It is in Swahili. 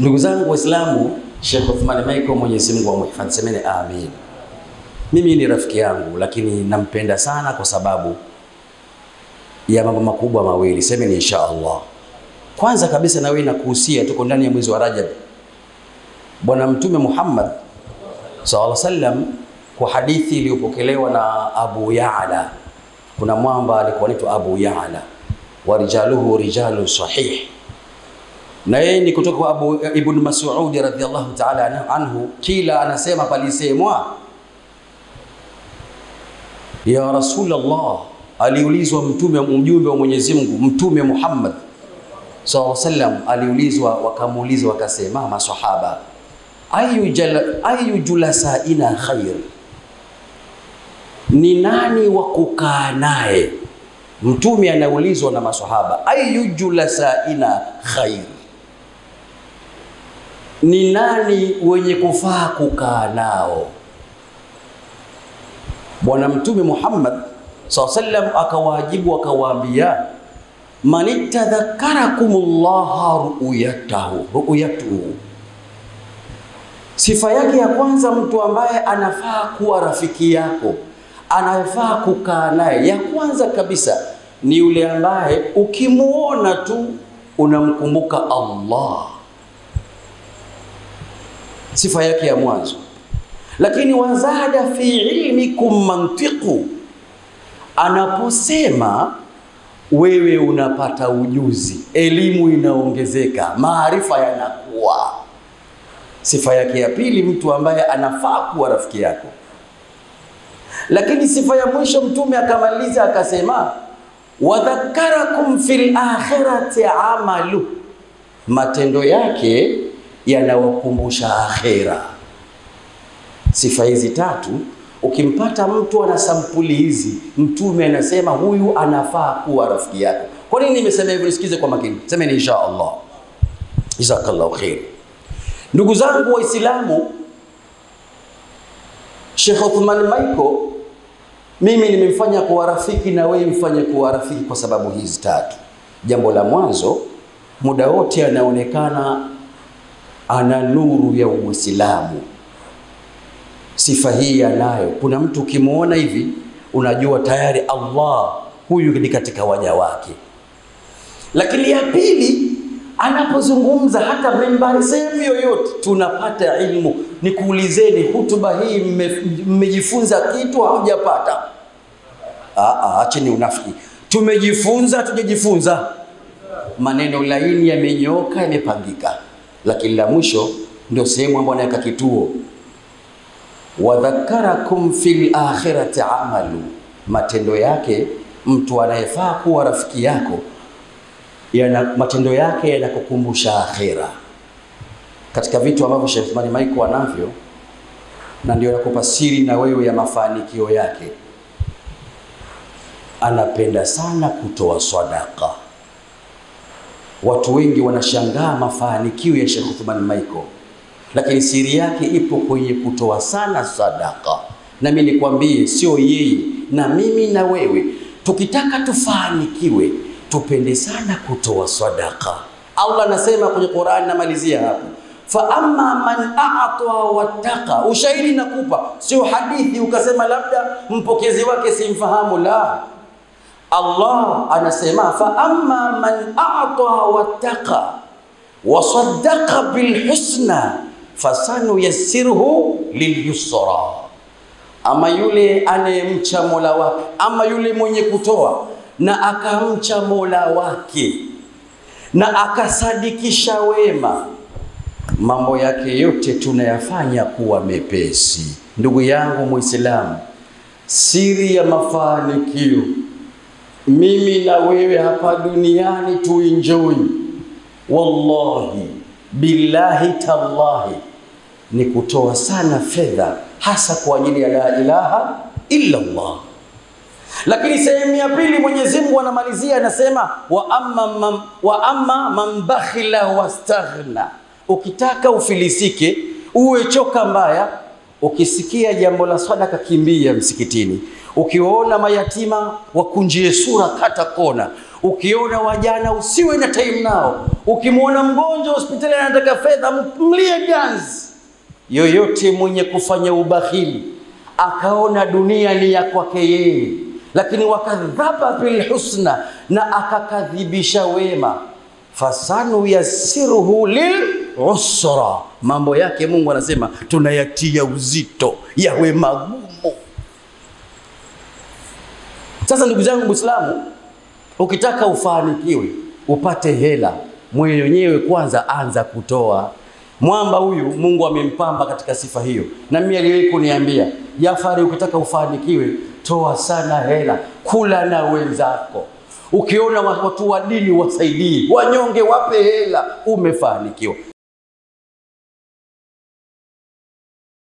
Ndugu zangu Waislamu, Sheikh Uthman Michael, Mwenyezi Mungu amhifadhi, semeni amin. Mimi ni rafiki yangu, lakini nampenda sana kwa sababu ya mambo makubwa mawili, semeni insha Allah. Kwanza kabisa, na wewe nakuhusia, tuko ndani ya mwezi wa Rajab. Bwana Mtume Muhammad sallallahu alaihi wasallam, kwa hadithi iliyopokelewa na Abu Ya'la, kuna mwamba alikuwa anaitwa Abu Ya'la warijaluhu rijalu sahih na yeye ni kutoka kwa Abu Ibn Mas'ud radhiyallahu ta'ala anhu, kila anasema palisemwa, ya Rasulullah, aliulizwa mtume mjumbe wa Mwenyezi Mungu Mtume Muhammad sallallahu alaihi wasallam, aliulizwa wakamuuliza, wakasema maswahaba, ayu ayu julasaina khair, ni nani wa kukaa naye? Mtume anaulizwa na maswahaba, ayu julasaina khair ni nani wenye kufaa kukaa nao? Bwana Mtume Muhammad SAW sallam akawajibu akawaambia, man ittadhakarakumullah ru'yatahu ru'yatuhu, sifa yake ya kwanza, mtu ambaye anafaa kuwa rafiki yako, anafaa kukaa naye, ya kwanza kabisa ni yule ambaye ukimwona tu unamkumbuka Allah sifa yake ya mwanzo. Lakini wazada fi ilmikum mantiqu, anaposema wewe unapata ujuzi, elimu inaongezeka, maarifa yanakuwa. Sifa yake ya pili, mtu ambaye anafaa kuwa rafiki yako. Lakini sifa ya mwisho Mtume akamaliza akasema, wadhakarakum fil akhirati amalu, matendo yake yanawakumbusha akhera. Sifa hizi tatu ukimpata mtu ana sampuli hizi, Mtume anasema huyu anafaa kuwa rafiki yako. Kwa nini nimesema hivyo? Nisikize kwa makini, semeni insha Allah. Jazakallahu khair. Ndugu zangu Waislamu, Sheikh Uthman Michael mimi nimemfanya kuwa rafiki na wewe mfanye kuwa rafiki kwa sababu hizi tatu. Jambo la mwanzo, muda wote anaonekana ana nuru ya Uislamu. Sifa hii anayo. Kuna mtu ukimwona hivi unajua tayari Allah huyu ni katika waja wake. Lakini ya pili, anapozungumza hata membari, sehemu yoyote tunapata ilmu. Nikuulizeni, hutuba hii mmejifunza kitu haujapata? Acheni unafiki. Tumejifunza, tujajifunza? Maneno laini yamenyoka, yamepangika lakini la mwisho ndio sehemu ambayo anaweka kituo, wadhakarakum fil akhirati amalu, matendo yake mtu anayefaa kuwa rafiki yako yana, matendo yake yanakukumbusha akhira, katika vitu ambavyo Sheikh Mani Maiko anavyo, na ndio nakupa siri na wewe ya mafanikio yake. Anapenda sana kutoa sadaka. Watu wengi wanashangaa mafanikio ya Sheikh Uthman Michael, lakini siri yake ipo kwenye kutoa sana sadaka. Na mimi nikwambie, sio yeye na mimi na wewe, tukitaka tufanikiwe, tupende sana kutoa sadaka. Allah anasema kwenye Qur'an, namalizia hapo, fa amma man a'ta wattaqa. Ushairi nakupa, sio hadithi ukasema labda mpokezi wake simfahamu, la Allah anasema fa amma man a'ta wattaqa wa saddaqa bil husna fasanu fasanuyassiruhu lilyusra, ama yule anayemcha Mola wake, ama yule mwenye kutoa na akamcha Mola wake na akasadikisha wema, mambo yake yote tunayafanya kuwa mepesi. Ndugu yangu Muislamu, siri ya mafanikio mimi na wewe hapa duniani tuenjoy, wallahi billahi tallahi, ni kutoa sana fedha, hasa kwa ajili ya la ilaha illa Allah. Lakini sehemu ya pili Mwenyezi Mungu anamalizia anasema, wa amma man, wa amma man bakhila wastaghna. Ukitaka ufilisike uwe choka mbaya, ukisikia jambo la sadaka, kimbia msikitini. Ukiwaona mayatima wakunjie sura, kata kona. Ukiona wajana usiwe na time nao. Ukimwona mgonjwa hospitali anataka fedha, mlie ganzi. Yoyote mwenye kufanya ubahili akaona dunia ni ya kwake yeye, lakini wakadhaba bilhusna, na akakadhibisha wema, fasanu yasiruhu lilusra, mambo yake Mungu anasema tunayatia uzito, yawe magumu. Sasa ndugu zangu Muislamu, ukitaka ufanikiwe upate hela mwenyewe, kwanza anza kutoa. Mwamba huyu Mungu amempamba katika sifa hiyo, na mimi aliwahi kuniambia Jafari, ukitaka ufanikiwe toa sana hela, kula na wenzako. Ukiona watu wa dini wasaidii, wanyonge wape hela, umefanikiwa.